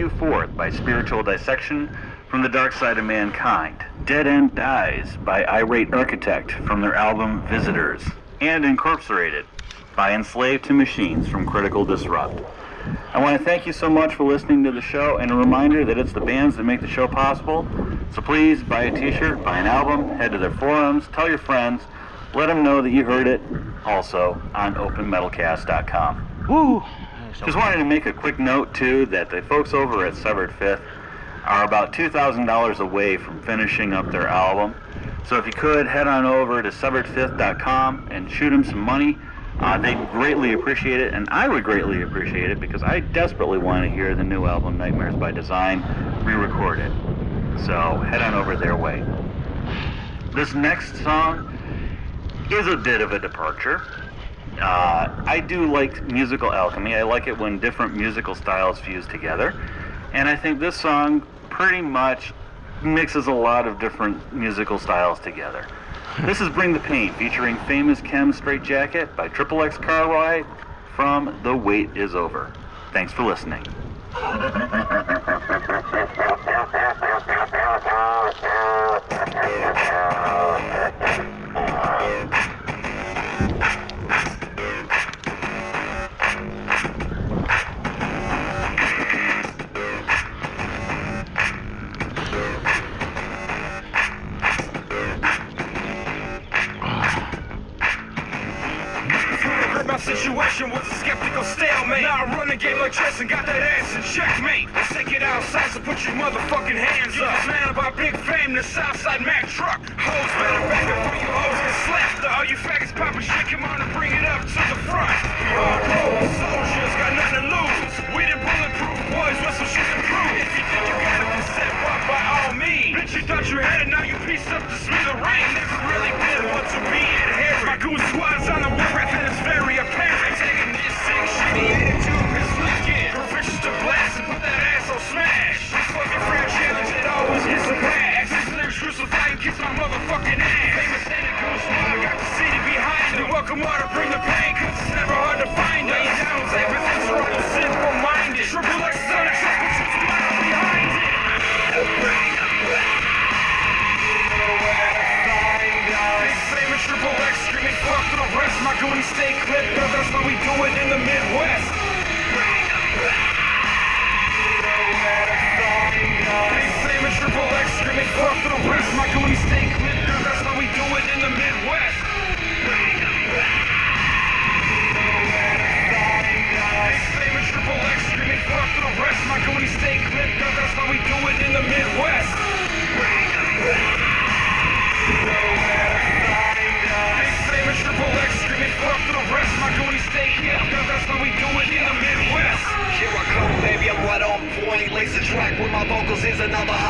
Spew Forth by Spiritual Dissection from the Dark Side of Mankind. Dead End Dies by Irate Architect from their album Visitors. And Incorporated by Enslaved to Machines from Critical Disrupt. I want to thank you so much for listening to the show and a reminder that it's the bands that make the show possible. So please buy a t-shirt, buy an album, head to their forums, tell your friends, let them know that you heard it also on openmetalcast.com. Woo! Just wanted to make a quick note too that the folks over at Severed Fifth are about $2,000 away from finishing up their album. So if you could head on over to severedfifth.com and shoot them some money, uh, they'd greatly appreciate it, and I would greatly appreciate it because I desperately want to hear the new album Nightmares by Design re-recorded. So head on over their way. This next song is a bit of a departure. Uh, I do like musical alchemy. I like it when different musical styles fuse together. And I think this song pretty much mixes a lot of different musical styles together. this is Bring the Pain featuring famous Chem Straight Jacket by Triple X Car Ride from The Wait Is Over. Thanks for listening. like chess and got that ass in checkmate. Let's take it outside, so put your motherfucking hands up. This man about big fame, the Southside Mac truck. Hoes better back before you hoes get slapped. Water, bring the pain,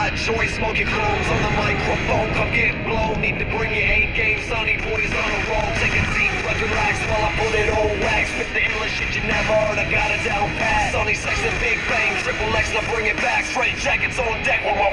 hot joint. Smoking clones on the microphone, come get blown. Need to bring your A game, Sonny boys on a roll. Take a deep breath, relax while I put it on wax. With the endless shit you never heard, I got it down pat. Sonny section, Big Bang, Triple X, now bring it back. Straight jackets on deck, with muffins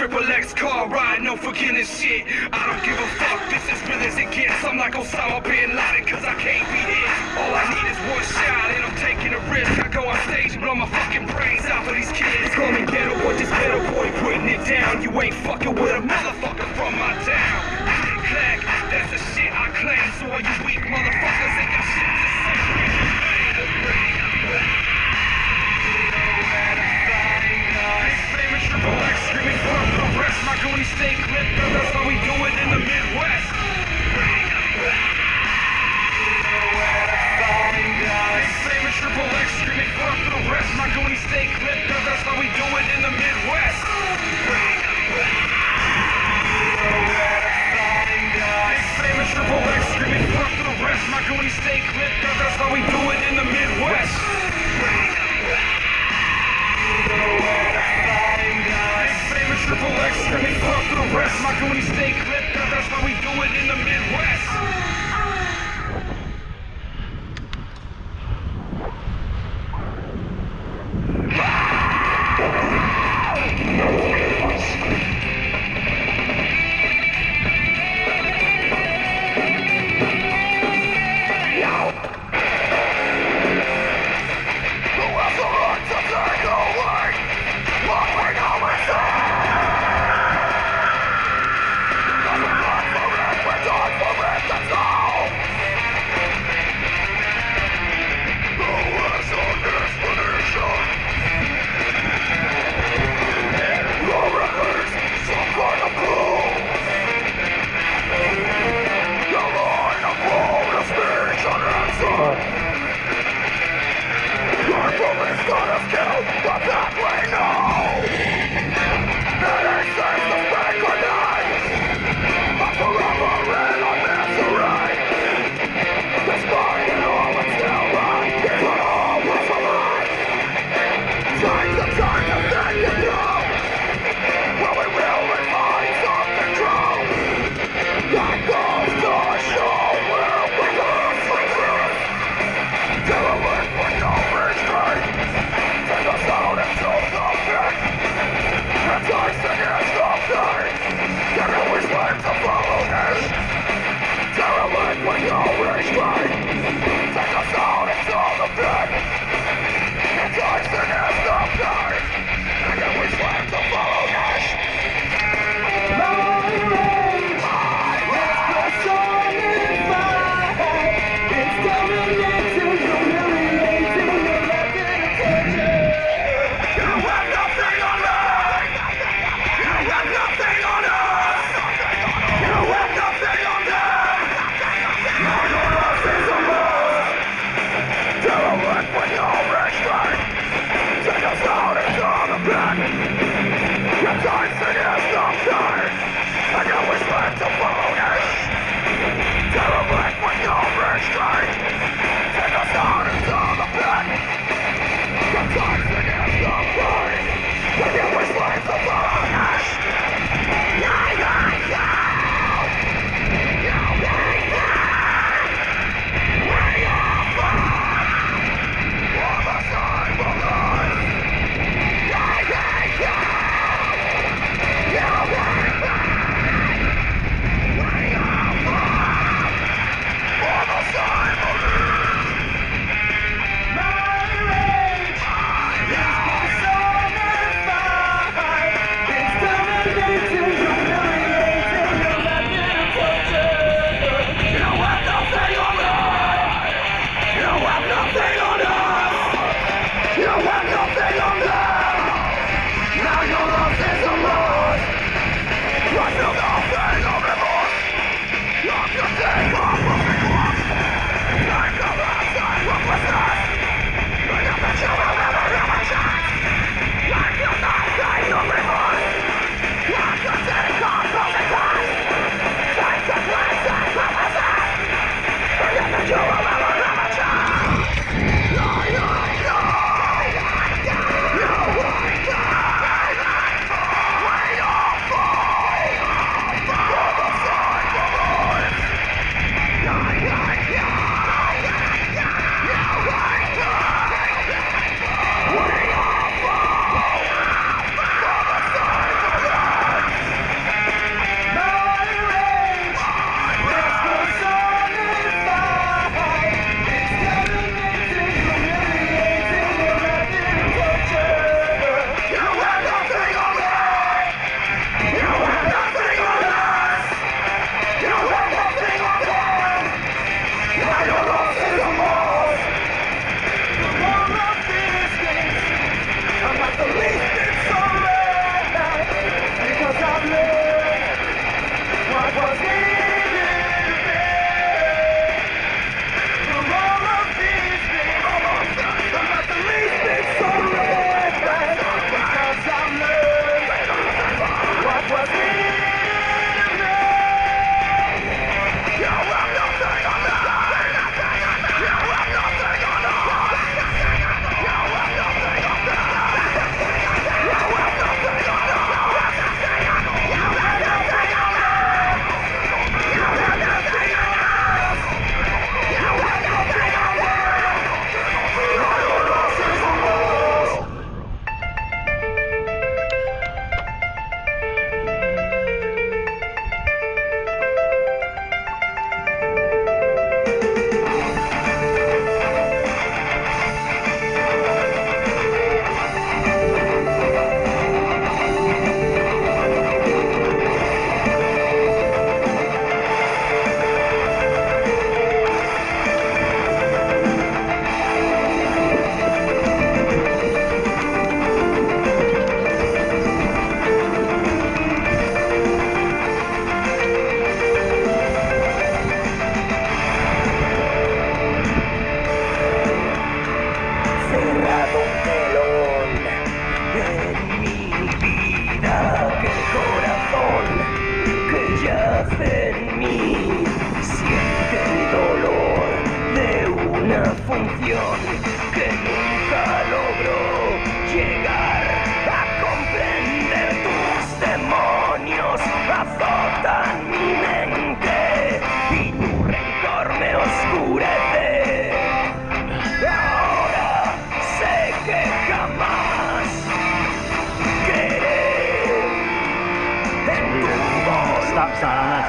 Triple X car ride, no forgetting shit. I don't give a fuck, this is real as it gets. I'm like Osama Bin Laden, cause I can't be hit. All I need is one shot, and I'm taking a risk. I go on stage and blow my fucking brains out for these kids. Call me goonies stay clipped